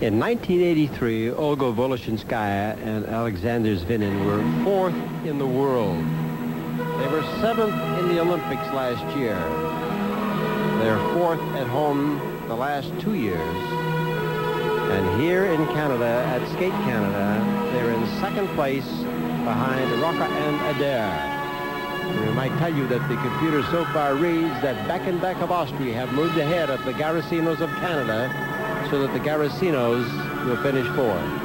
In 1983, Olga Volozhinskaya and Alexander Svinin were fourth in the world. They were seventh in the Olympics last year. They're fourth at home the last two years. And here in Canada, at Skate Canada, they're in second place behind Roca and Adair. We might tell you that the computer so far reads that Beck and Beck of Austria have moved ahead of the Garossinos of Canada so that the Garossinos will finish fourth.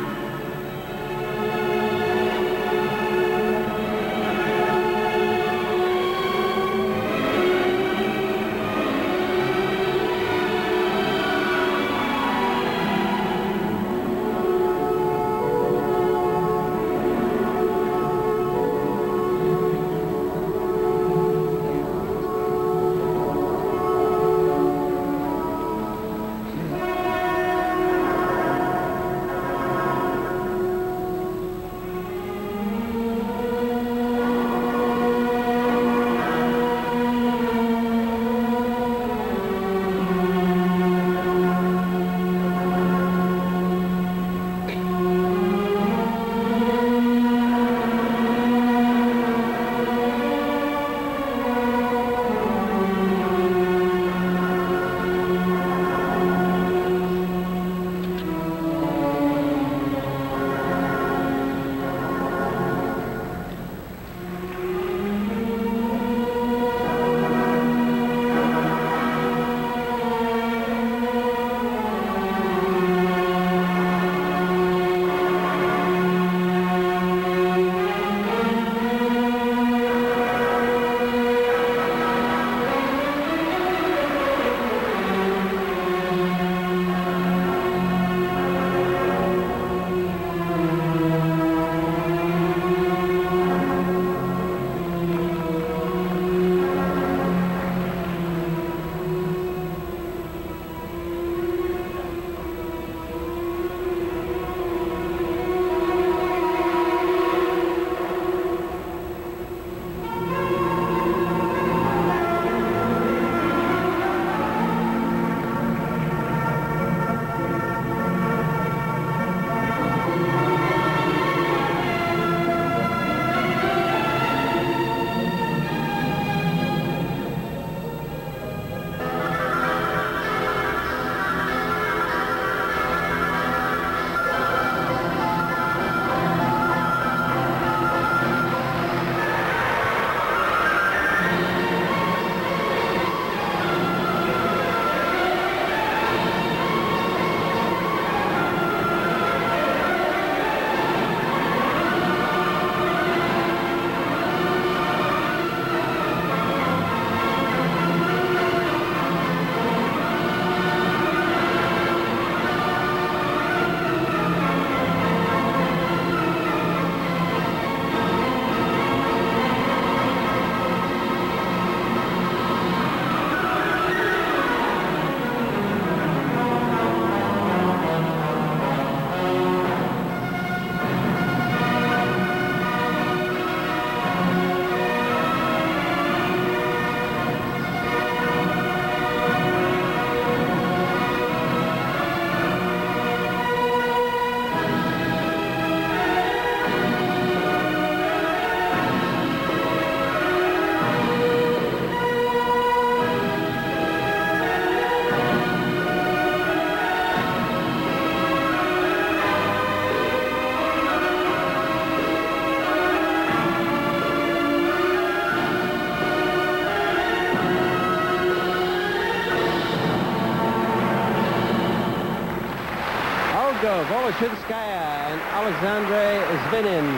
Volozhinskaya and Alexandre Svinin.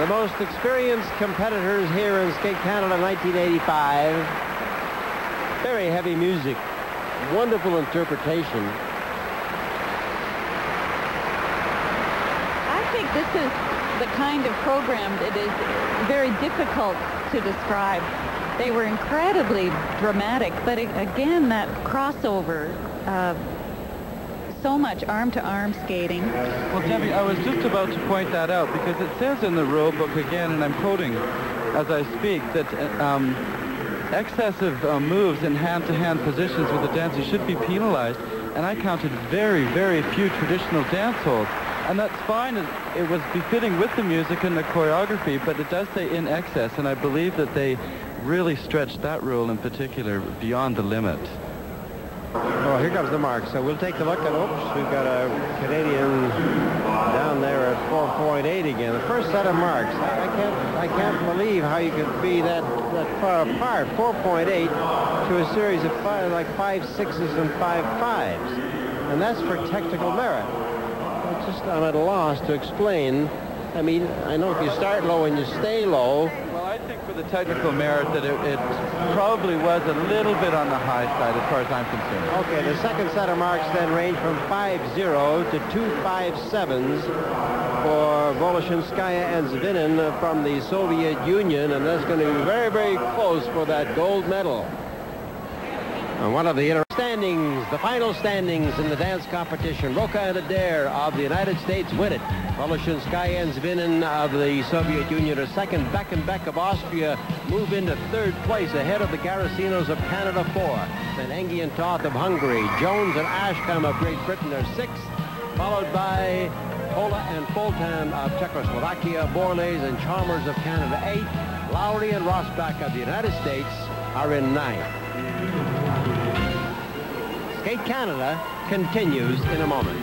The most experienced competitors here in Skate Canada 1985. Very heavy music. Wonderful interpretation. I think this is the kind of program that is very difficult to describe. They were incredibly dramatic, but again, that crossover uh, so much arm-to-arm skating. Well, Debbie, I was just about to point that out because it says in the rule book again, and I'm quoting as I speak, that uh, um, excessive uh, moves in hand-to-hand positions with the dance, you should be penalized. And I counted very, very few traditional dance holds. And that's fine. It was befitting with the music and the choreography, but it does say in excess, and I believe that they really stretched that rule in particular beyond the limit. Oh, here comes the mark. So we'll take a look at, oops, we've got a Canadian down there at 4.8 again. The first set of marks. I can't, I can't believe how you could be that, that far apart. 4.8 to a series of five, like five sixes and five fives. And that's for technical merit. I'm just, I'm at a loss to explain. I mean, I know if you start low and you stay low, I think for the technical merit that it, it, probably was a little bit on the high side as far as I'm concerned. Okay, the second set of marks then range from 5-0 to 2-5-7s for Volozhinskaya and Svinin from the Soviet Union, and that's going to be very, very close for that gold medal. And one of the standings, the final standings in the dance competition, Roca and Adair of the United States win it. Volozhinskaya and Svinin of the Soviet Union are second. Beck and Beck of Austria move into third place ahead of the Garossinos of Canada four. Then Engi and Toth of Hungary. Jones and Askham of Great Britain are sixth, followed by Pola and Fultan of Czechoslovakia, Borlase and Chalmers of Canada eight. Lowry and Rosbach of the United States are in ninth. Skate Canada continues in a moment.